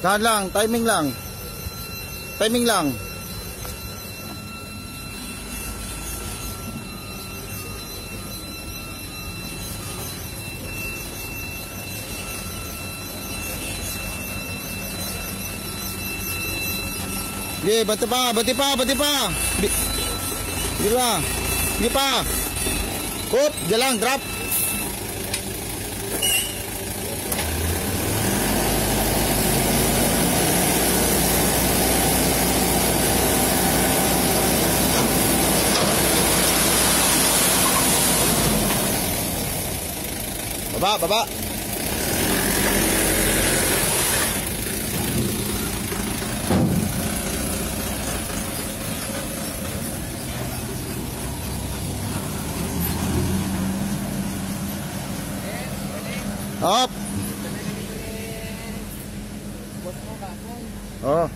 Dahan lang, timing lang. Timing lang. Sige, bati pa, bati pa, bati pa. Bi- Sige pa. Sige pa. Up, jalan, drop. Baba, baba. Up. Oh.